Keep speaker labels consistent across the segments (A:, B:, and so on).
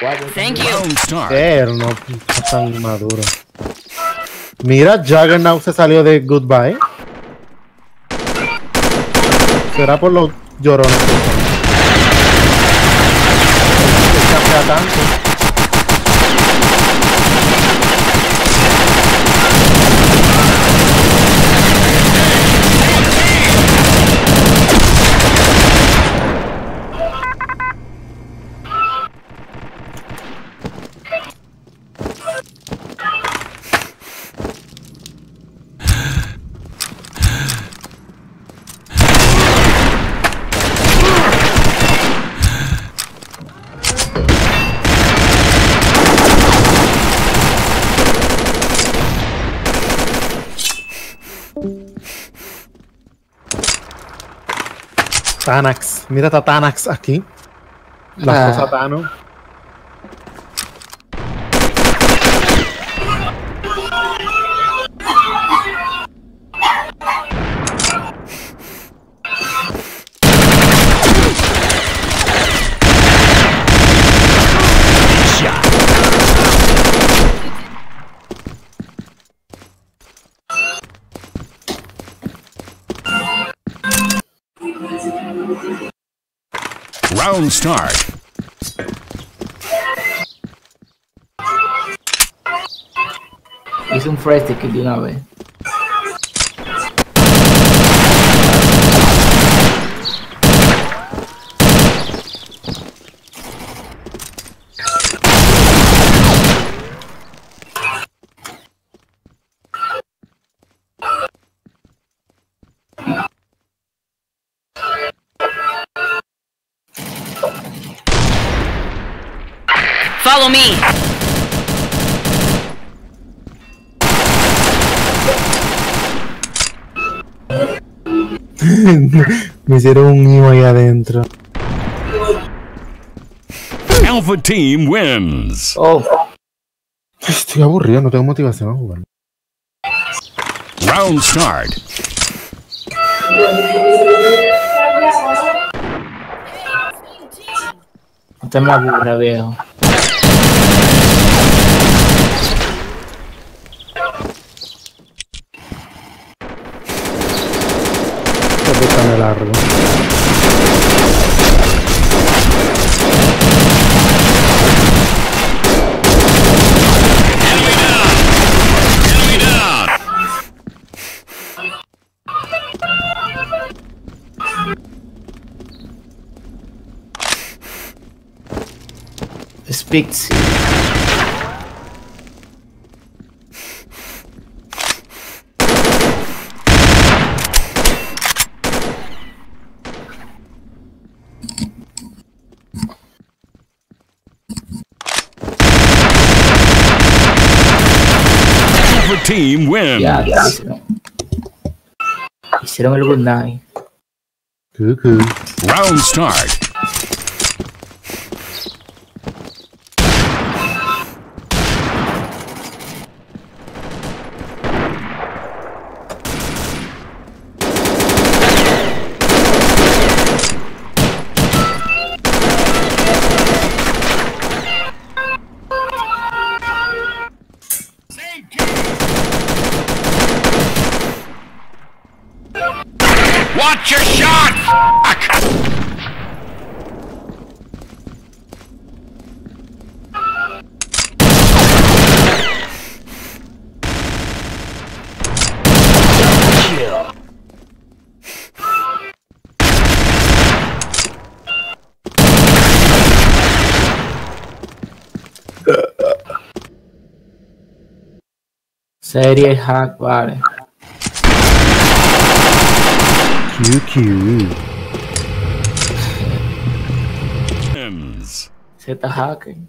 A: cuatro.
B: Thank you.
C: Round start.
D: Pero no no tan maduro. Mira, Juggernaut se salió de Goodbye. Será por los llorones. Tanax. Mira, está Tanax aquí. La
A: Ah.
D: Tano.
C: Round start.
A: Hice un freeze kill de una vez.
B: Follow me.
D: Me hicieron un mimo ahí adentro.
C: Alpha team wins.
A: Oh,
D: Estoy aburrido, no tengo motivación a jugar.
C: Round start.
A: no te me aburre, viejo. Speaks.
C: team wins.
A: Yeah,
D: yeah.
C: Round start.
A: Serie Hackbar.
D: QQ.
C: M's.
A: Hit the hacking.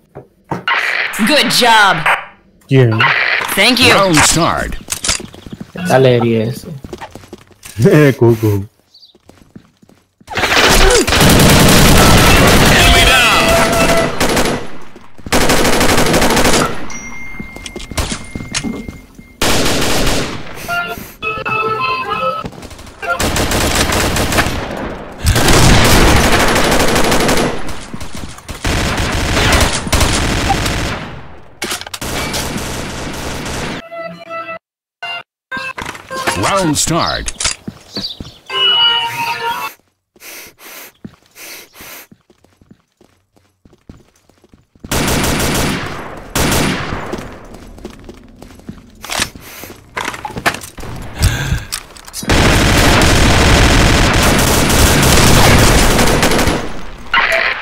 B: Good job.
D: Yeah.
B: Thank you.
C: Round start.
A: Dale, ese.
C: Eh, Google. Round start.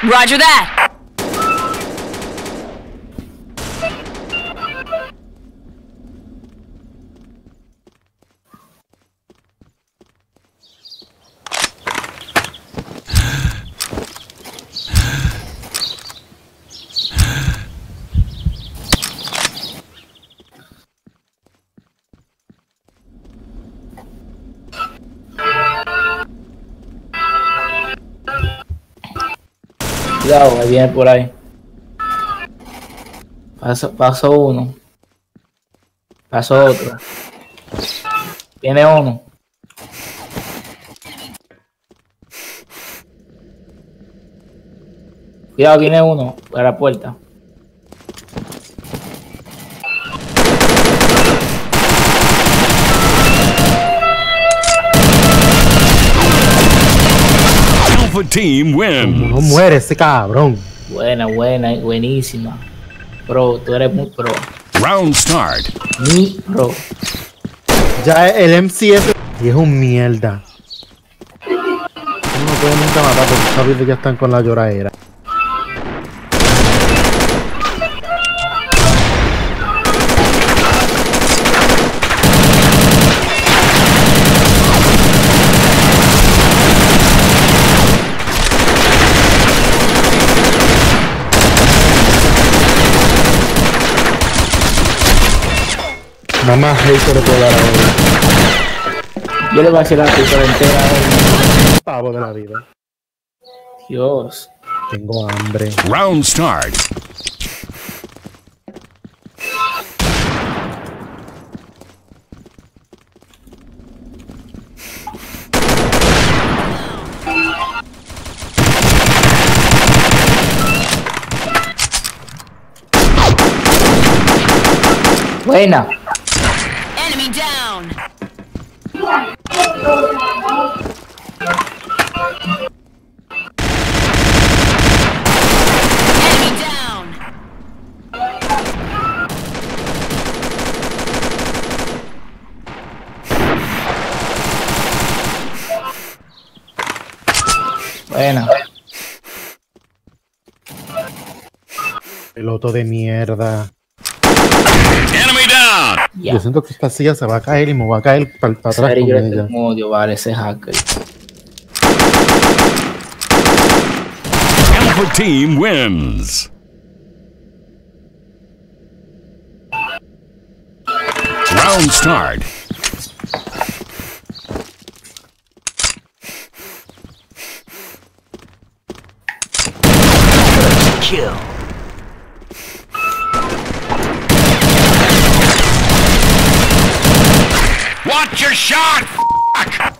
B: Roger that.
A: Cuidado, ahí viene por ahí. Paso, paso uno. Paso otro. Viene uno. Cuidado, viene uno a la puerta.
C: Alpha team
D: No muere ese cabrón.
A: Buena, buena, buenísima. Pro, tú eres muy pro.
C: Round start.
A: Mi pro.
D: Ya el MCS y es un mierda. No puede nunca matar porque sabes que ya están con la lloradera. Nada más hate le puedo dar a él.
A: Yo le voy a hacer la pistola entera. a él.
D: Pavo de la vida.
A: Dios.
D: Tengo hambre.
C: Round start.
A: Buena.
B: Enemy down. Enemy down.
A: Buena.
D: Peloto de mierda.
C: Enemy down.
A: Ya.
D: Yo siento que esta silla se va a caer y me va a caer para, para atrás
A: Serio,
D: con
A: yo
D: ella.
A: tengo odio, vale, ese hacker.
C: Alpha team wins. Round start. Watch your shot. Fuck.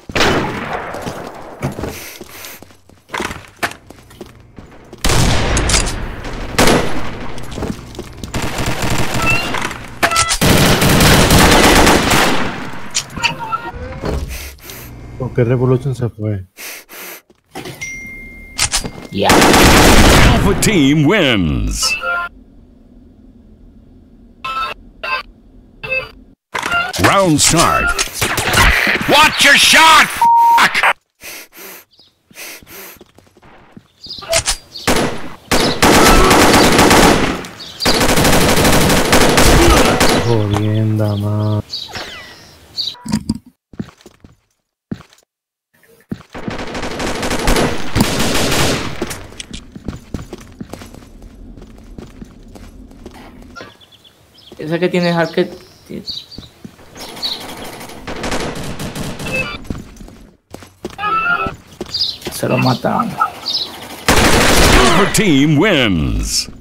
D: ¿Por qué Revolution se fue?
A: Ya.
C: Alpha team wins. Round start. Watch your shot. Fuck.
D: Jodienda, más.
A: Esa que tiene hacker. Se lo.
C: Alpha team wins.